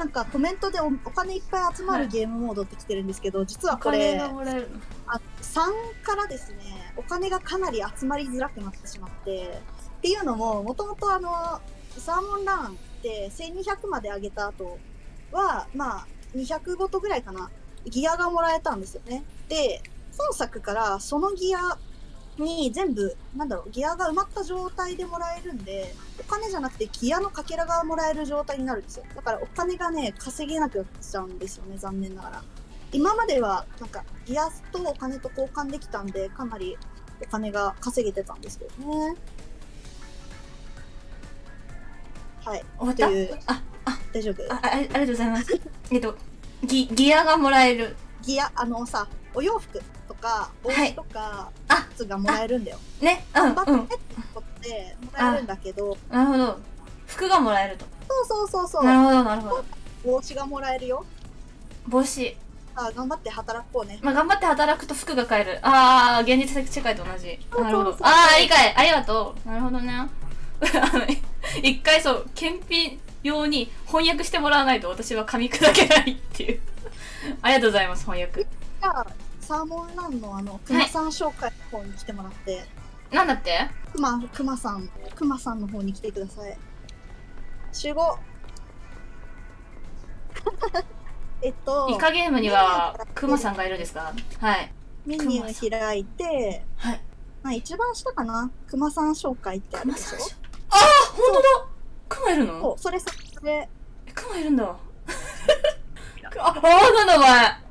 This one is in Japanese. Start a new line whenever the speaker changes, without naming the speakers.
なんかコメントでおお金いっぱい集まるゲームモードって来てるんですけど、実は
お
これ
金がもらえる。の
あ3からですねお金がかなり集まりづらくなってしまってっていうのももともとあのサーモンランって1200まで上げた後はまあ200ごとぐらいかなギアがもらえたんですよね。で本作からそのギアに全部なんだろうギアが埋まった状態でもらえるんでお金じゃなくてギアのかけらがもらえる状態になるんですよ。だからお金がね稼げなくなっちゃうんですよね残念ながら。今まではなんかギアとお金と交換できたんでかなりお金が稼げてたんですけどね。はい。
終わった？
っていう。
あ
大丈夫？
ああありがとうございます。えっとギギアがもらえる。
ギアあのさお洋服とか帽子とか
あ
靴がもらえるんだよ、
ねうん
バッ
うん
て取ってもらえるんだけど、
なるほど服がもらえると
そうそうそうそう
なるほどなるほど
帽子がもらえるよ
帽子
あ頑張って働こうね
まあ、頑張って働くと服が買える。ああ、現実的世界と同じ。
そうそうそう
なるほど。ああ、理解。ありがとう。なるほどね。一回そう、検品用に翻訳してもらわないと私は噛み砕けないっていう。ありがとうございます、翻訳。
じゃあサーモンランのあのクマさん紹介の方に来てもらって、
なんだって？
クマクマさんクマさんの方に来てください。集合。えっと
イカゲームにはクマさんがいるんですか？はい。
メニュー開いて、
はい。
まあ、一番下かな？クマさん紹介ってあるでしょ？
ああ本当だ。クマいるの？
それそれ
えクマいるんだ。あ、あーなんだお前